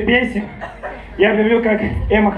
Песня. Я объявлю как Эма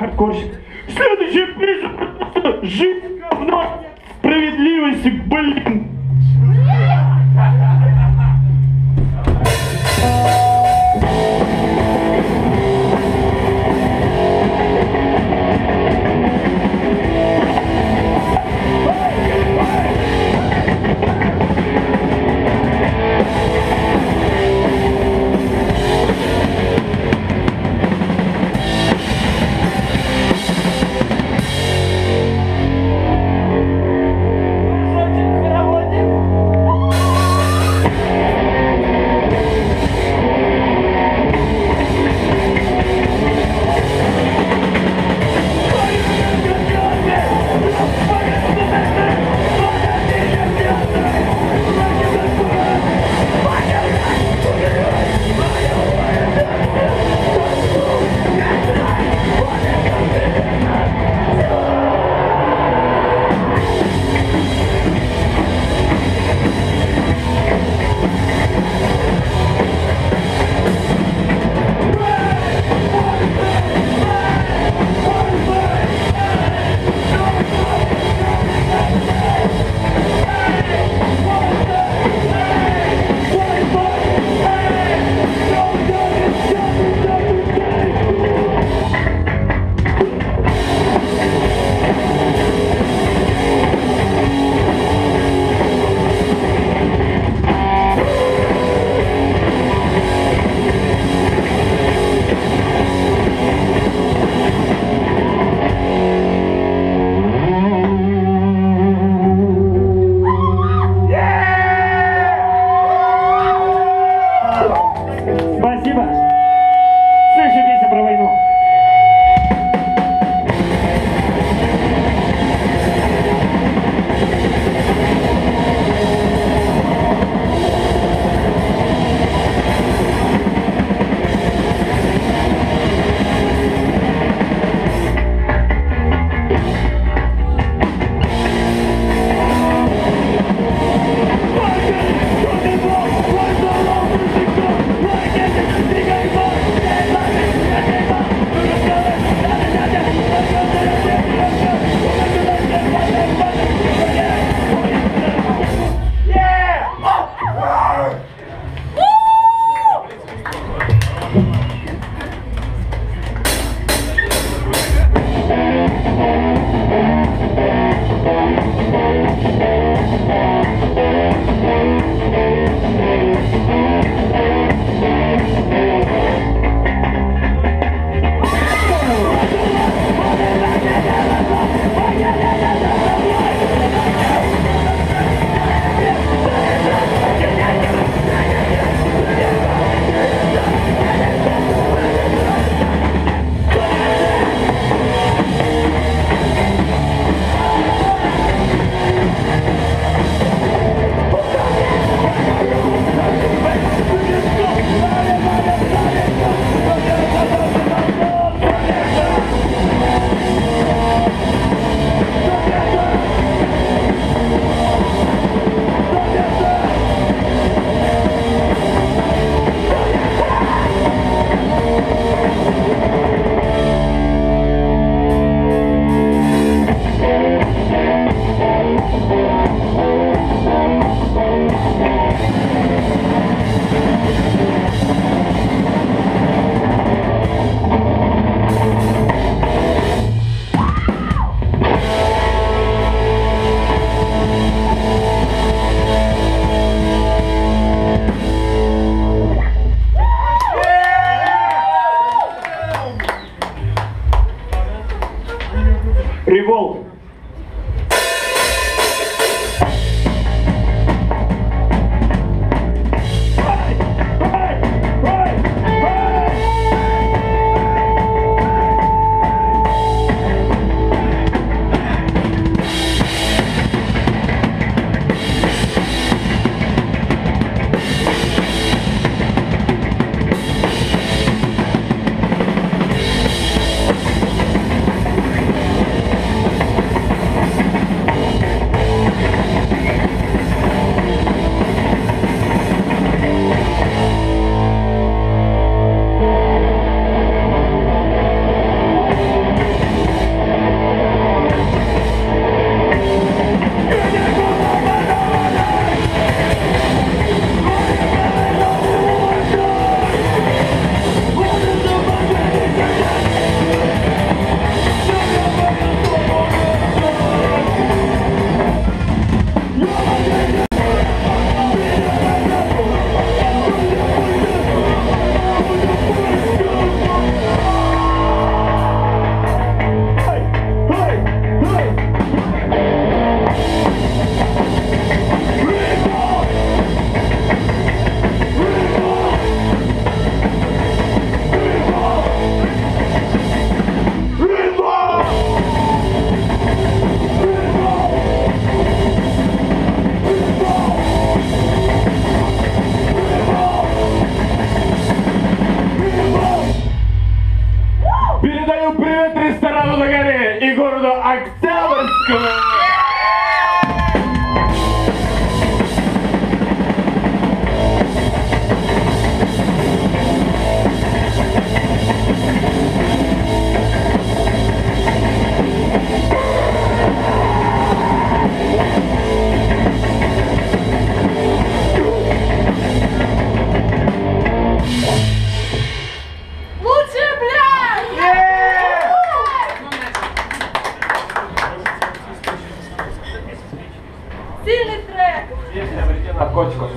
наркотиков.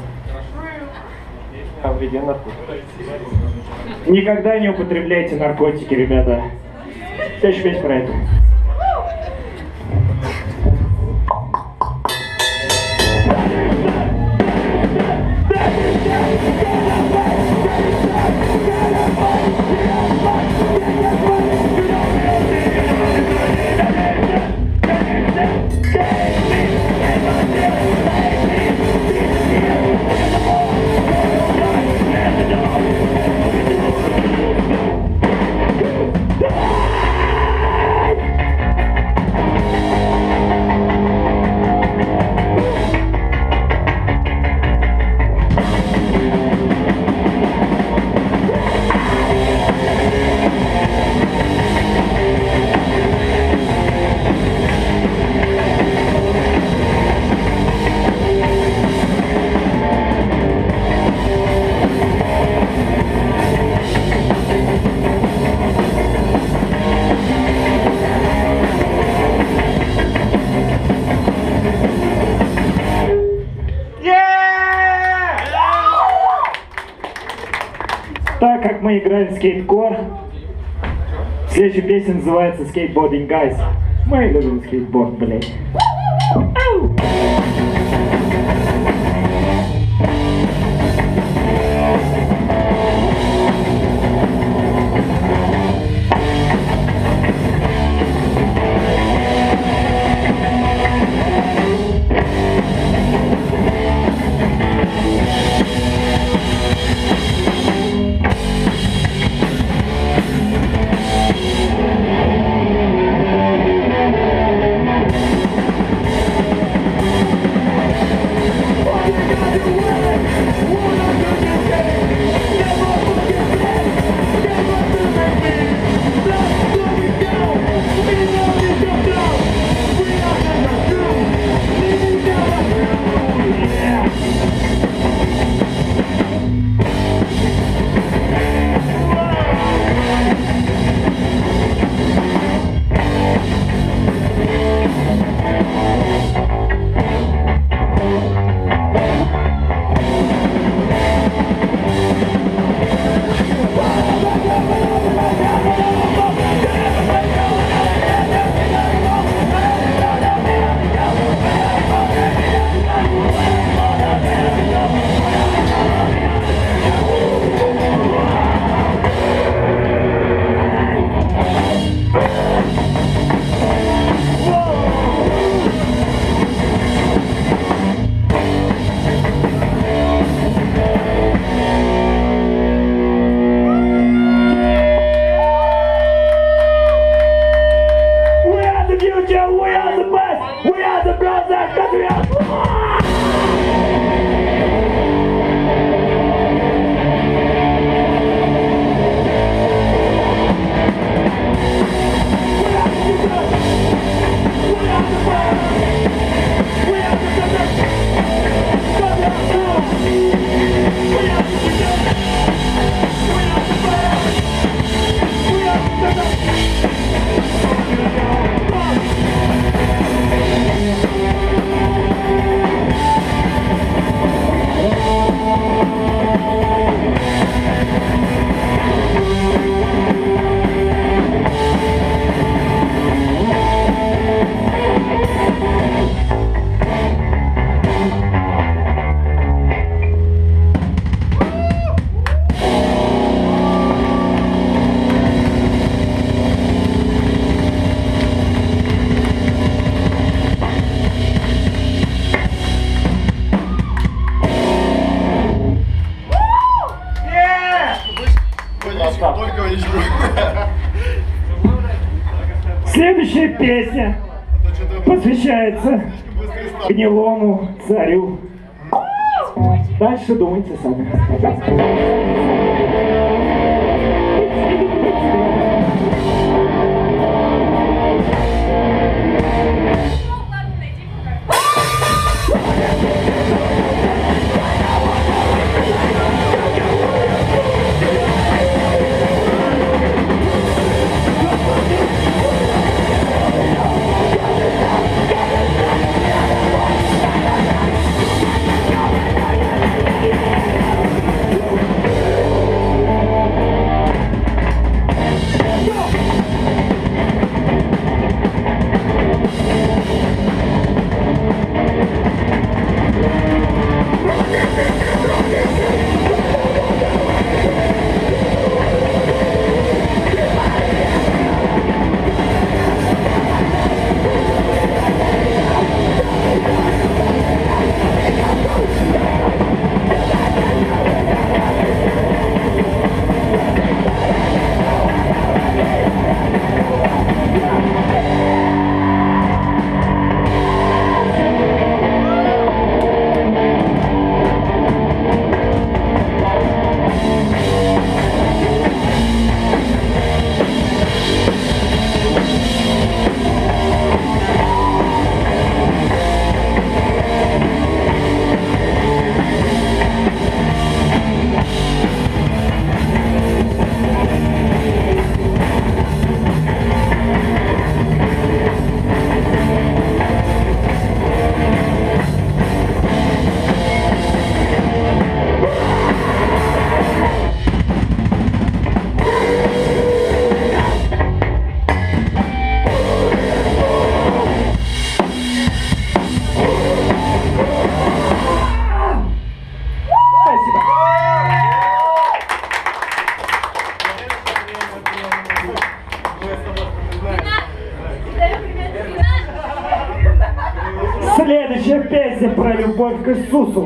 О вреде наркотиков. Никогда не употребляйте наркотики, ребята. Следующая песня про это. Скейткор, следующая песня называется Skateboarding Guys. Мы любим скейтборд, блядь. Future, we are the best, we are the brothers, cause we are... abaixo do sabe. discusso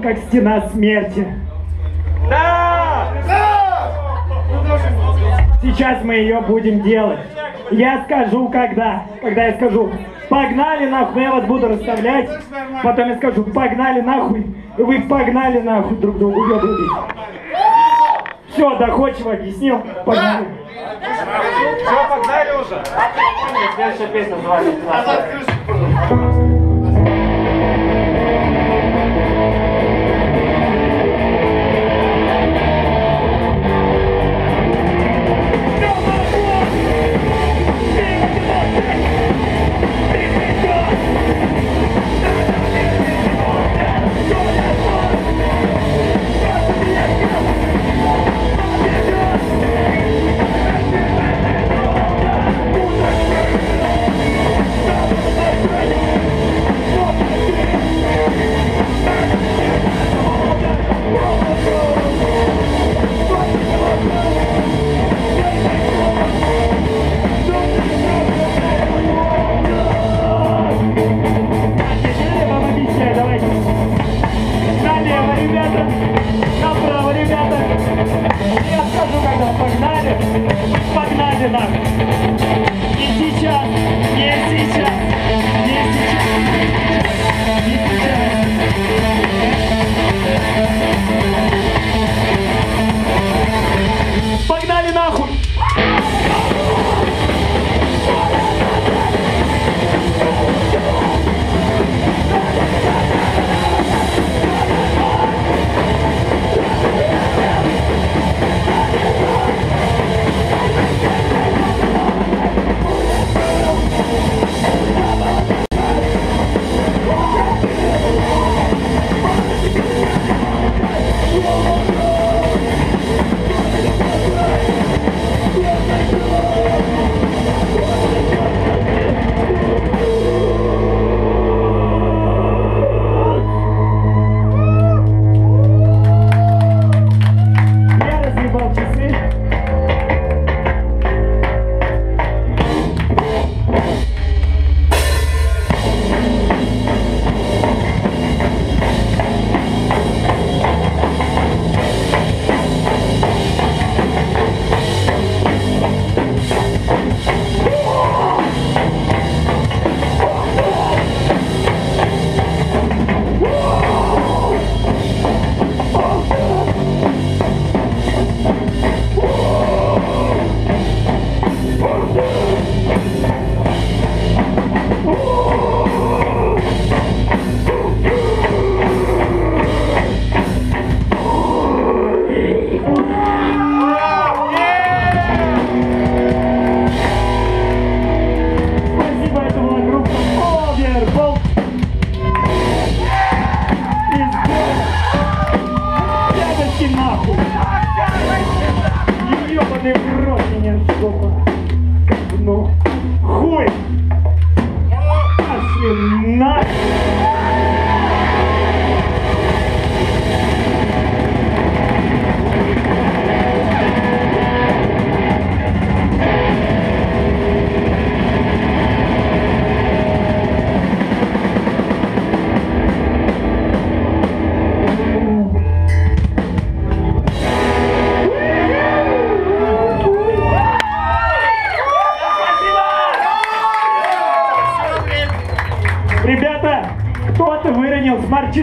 как стена смерти? Да! Сейчас мы ее будем делать. Я скажу, когда. Когда я скажу, погнали нахуй, я вас буду расставлять. Потом я скажу, погнали нахуй. И вы погнали нахуй друг другу, ёбаный. Все, доходчиво объяснил. Погнали. Все, погнали уже. Следующая песня называется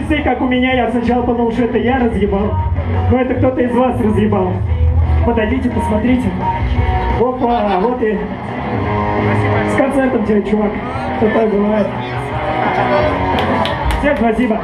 смарт-часы, как у меня. Я сначала подумал, что это я разъебал. Но это кто-то из вас разъебал. Подойдите, посмотрите. Опа, вот и с концертом тебе, чувак. Такое бывает. Всем спасибо.